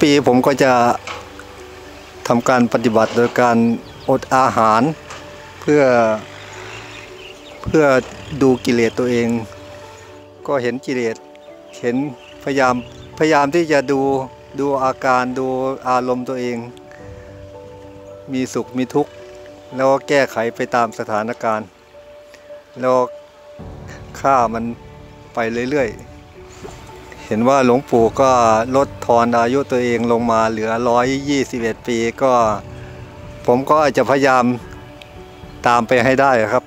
ปีผมก็จะทำการปฏิบัติโดยการอดอาหารเพื่อเพื่อดูกิเลสตัวเอง ก็เห็นกิเลสเห็นพยายามพยายามที่จะดูดูอาการดูอารมณ์ตัวเอง มีสุขมีทุกข์แล้วก็แก้ไขไปตามสถานการณ์ แล้วฆ่ามันไปเรื่อยๆ เห็นว่าหลวงปู่ก็ลดทอนอายุตัวเองลงมาเหลือ 121 ปีก็ ผมก็จะพยายามตามไปให้ได้ครับ